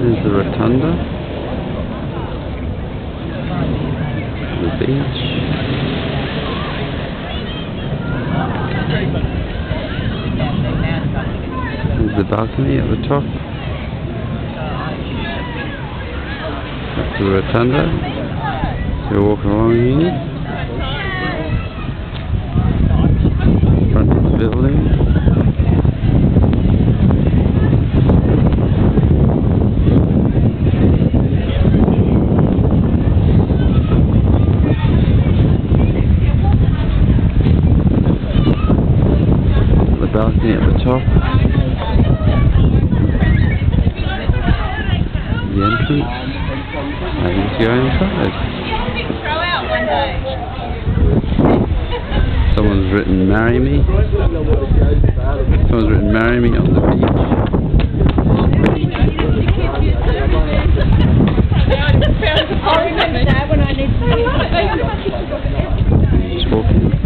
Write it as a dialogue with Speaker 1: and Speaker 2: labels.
Speaker 1: There's the rotunda. The beach. There's the balcony at the top. That's the rotunda. So you walk along here. balcony at the top. The entrance. And you go inside. Someone's written marry me. Someone's written marry me on the beach. Just walking.